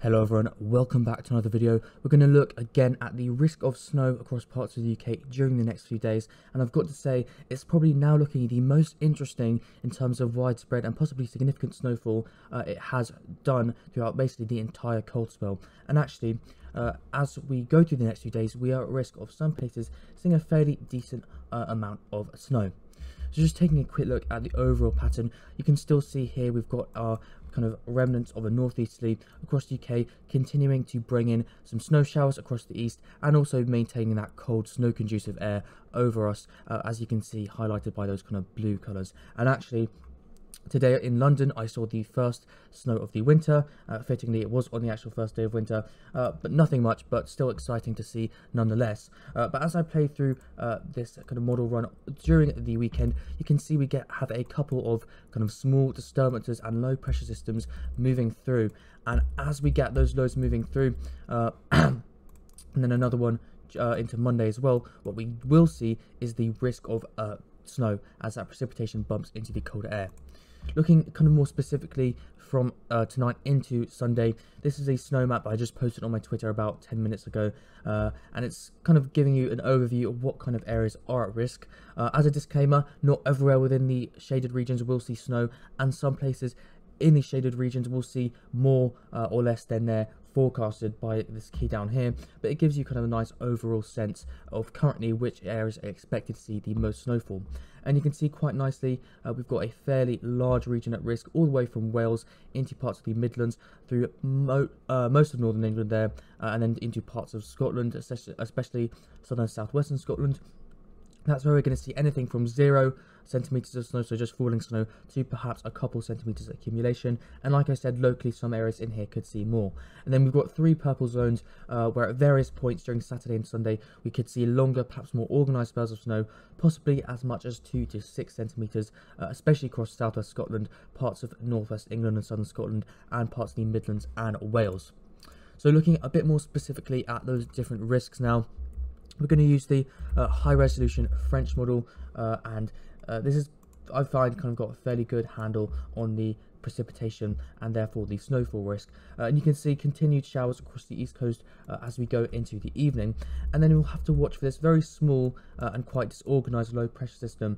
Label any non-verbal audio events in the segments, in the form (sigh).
Hello everyone, welcome back to another video. We're going to look again at the risk of snow across parts of the UK during the next few days and I've got to say it's probably now looking the most interesting in terms of widespread and possibly significant snowfall uh, it has done throughout basically the entire cold spell and actually uh, as we go through the next few days we are at risk of some places seeing a fairly decent uh, amount of snow. So just taking a quick look at the overall pattern, you can still see here we've got our kind of remnants of a northeasterly across the UK, continuing to bring in some snow showers across the east and also maintaining that cold snow conducive air over us, uh, as you can see highlighted by those kind of blue colours. And actually, Today in London, I saw the first snow of the winter. Uh, fittingly, it was on the actual first day of winter, uh, but nothing much, but still exciting to see nonetheless. Uh, but as I play through uh, this kind of model run during the weekend, you can see we get have a couple of kind of small disturbances and low pressure systems moving through. And as we get those lows moving through, uh, (clears throat) and then another one uh, into Monday as well, what we will see is the risk of snow as that precipitation bumps into the colder air. Looking kind of more specifically from uh, tonight into Sunday, this is a snow map I just posted on my Twitter about 10 minutes ago, uh, and it's kind of giving you an overview of what kind of areas are at risk. Uh, as a disclaimer, not everywhere within the shaded regions will see snow, and some places in the shaded regions will see more uh, or less than their forecasted by this key down here, but it gives you kind of a nice overall sense of currently which areas are expected to see the most snowfall. And you can see quite nicely, uh, we've got a fairly large region at risk, all the way from Wales into parts of the Midlands, through mo uh, most of northern England there, uh, and then into parts of Scotland, especially, especially southern southwestern Scotland, that's where we're going to see anything from zero centimeters of snow, so just falling snow, to perhaps a couple centimeters accumulation. And like I said, locally, some areas in here could see more. And then we've got three purple zones uh, where at various points during Saturday and Sunday, we could see longer, perhaps more organized spells of snow, possibly as much as two to six centimeters, uh, especially across southwest Scotland, parts of northwest England and southern Scotland, and parts of the Midlands and Wales. So looking a bit more specifically at those different risks now, we're going to use the uh, high resolution French model uh, and uh, this is I find kind of got a fairly good handle on the precipitation and therefore the snowfall risk. Uh, and you can see continued showers across the east coast uh, as we go into the evening. And then we'll have to watch for this very small uh, and quite disorganized low pressure system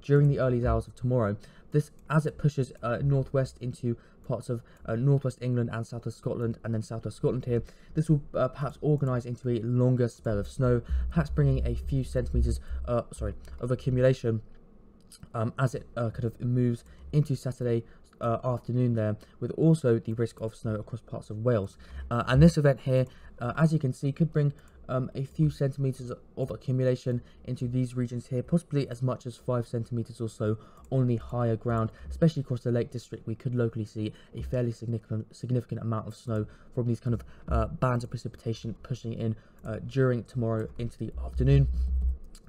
during the early hours of tomorrow this as it pushes northwest into parts of uh, northwest England and south of Scotland and then south of Scotland here. This will uh, perhaps organise into a longer spell of snow, perhaps bringing a few centimetres, uh, sorry, of accumulation um, as it uh, kind of moves into Saturday uh, afternoon there, with also the risk of snow across parts of Wales. Uh, and this event here, as you can see, could bring um, a few centimeters of accumulation into these regions here, possibly as much as 5 centimeters or so on the higher ground, especially across the Lake District. We could locally see a fairly significant significant amount of snow from these kind of uh, bands of precipitation pushing in uh, during tomorrow into the afternoon.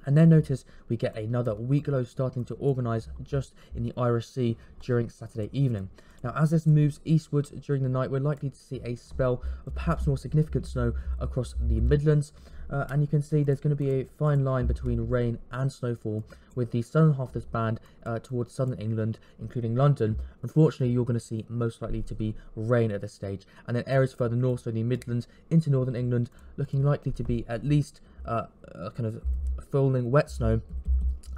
And then notice we get another weak low starting to organise just in the Irish Sea during Saturday evening. Now as this moves eastwards during the night we're likely to see a spell of perhaps more significant snow across the Midlands uh, and you can see there's going to be a fine line between rain and snowfall with the southern half of this band uh, towards southern England including London. Unfortunately you're going to see most likely to be rain at this stage and then areas further north so the Midlands into northern England looking likely to be at least uh, kind of falling wet snow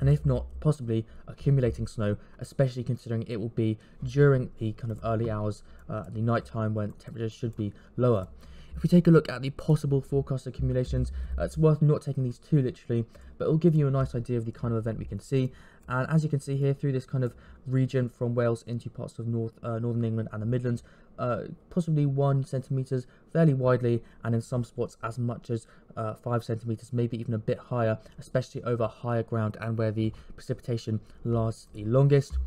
and if not, possibly accumulating snow, especially considering it will be during the kind of early hours, uh, the night time when temperatures should be lower. If we take a look at the possible forecast accumulations, uh, it's worth not taking these too literally, but it will give you a nice idea of the kind of event we can see. And as you can see here, through this kind of region from Wales into parts of North uh, Northern England and the Midlands, uh, possibly one centimeters, fairly widely, and in some spots as much as uh, five centimeters, maybe even a bit higher, especially over higher ground and where the precipitation lasts the longest.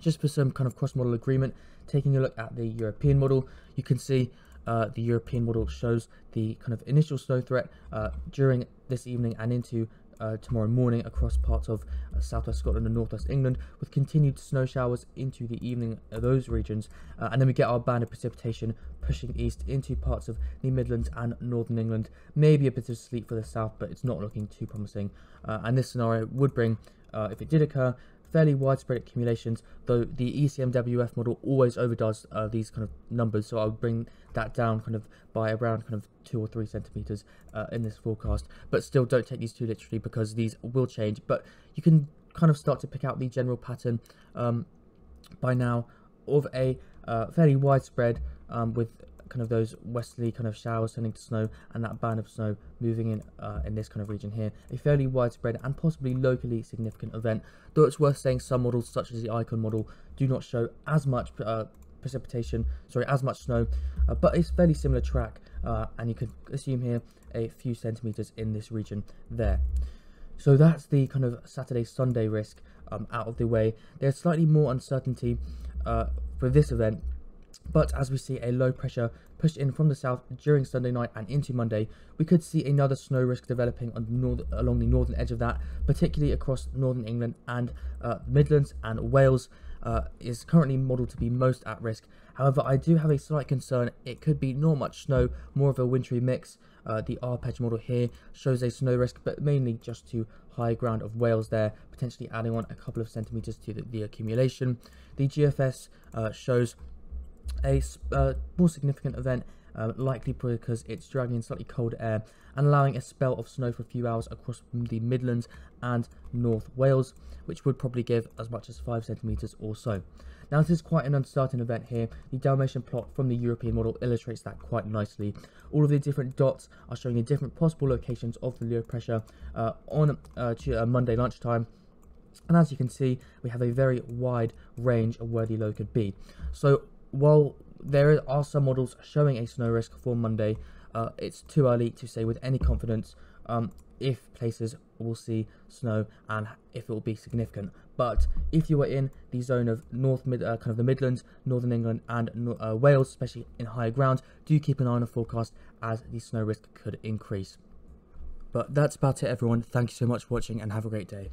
Just for some kind of cross-model agreement, taking a look at the European model, you can see uh, the European model shows the kind of initial snow threat uh, during this evening and into uh, tomorrow morning across parts of uh, southwest Scotland and northwest England, with continued snow showers into the evening of those regions. Uh, and then we get our band of precipitation pushing east into parts of the Midlands and northern England. Maybe a bit of sleet for the south, but it's not looking too promising. Uh, and this scenario would bring, uh, if it did occur, fairly widespread accumulations, though the ECMWF model always overdoes uh, these kind of numbers, so I'll bring that down kind of by around kind of two or three centimeters uh, in this forecast. But still, don't take these too literally because these will change. But you can kind of start to pick out the general pattern um, by now of a uh, fairly widespread um, with kind of those westerly kind of showers turning to snow and that band of snow moving in uh, in this kind of region here. A fairly widespread and possibly locally significant event, though it's worth saying some models such as the Icon model do not show as much uh, precipitation, sorry, as much snow, uh, but it's fairly similar track uh, and you could assume here a few centimeters in this region there. So that's the kind of Saturday Sunday risk um, out of the way. There's slightly more uncertainty uh, for this event but as we see a low pressure pushed in from the south during Sunday night and into Monday, we could see another snow risk developing north, along the northern edge of that, particularly across northern England and uh, Midlands and Wales. Uh, is currently modelled to be most at risk. However, I do have a slight concern. It could be not much snow, more of a wintry mix. Uh, the Arpege model here shows a snow risk, but mainly just to high ground of Wales there, potentially adding on a couple of centimetres to the, the accumulation. The GFS uh, shows a uh, more significant event, uh, likely because it's dragging in slightly cold air and allowing a spell of snow for a few hours across the Midlands and North Wales, which would probably give as much as 5 centimetres or so. Now this is quite an uncertain event here, the Dalmatian plot from the European model illustrates that quite nicely. All of the different dots are showing the different possible locations of the low pressure uh, on uh, uh, Monday lunchtime, and as you can see, we have a very wide range of where the low could be. So while there are some models showing a snow risk for Monday, uh, it's too early to say with any confidence um, if places will see snow and if it will be significant. But if you are in the zone of North Mid, uh, kind of the Midlands, Northern England, and uh, Wales, especially in higher ground, do keep an eye on the forecast as the snow risk could increase. But that's about it, everyone. Thank you so much for watching and have a great day.